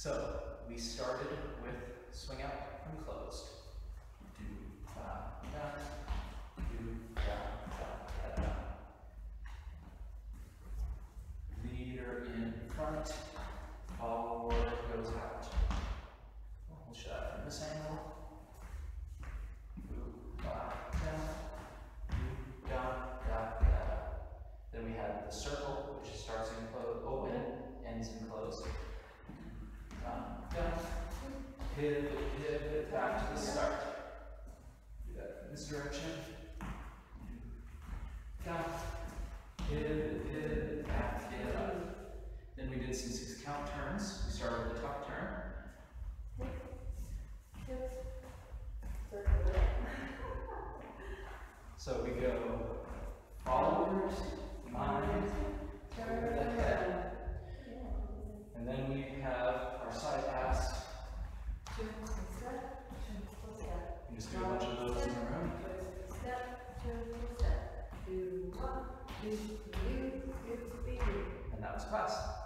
So we started with swing out from closed. Do, da, da, do, da, da, da, da. Leader in front, forward goes out. Hold shot from this angle. Do, da, da, do, da, da, da. Then we have the circle, which starts in closed. Just hip, hip, back to the start. Do that from this direction. Down, hip, hip, back, get up. Then we did some six count turns. We started with the tuck turn. So we go And that was class.